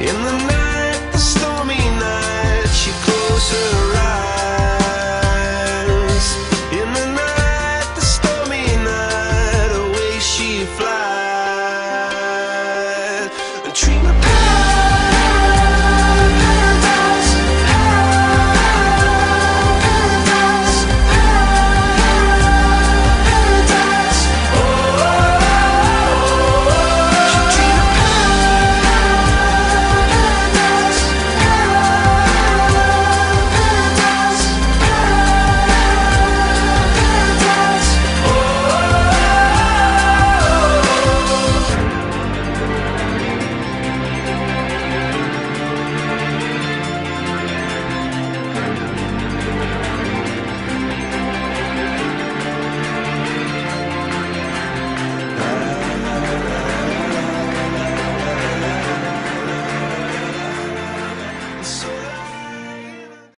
In the night.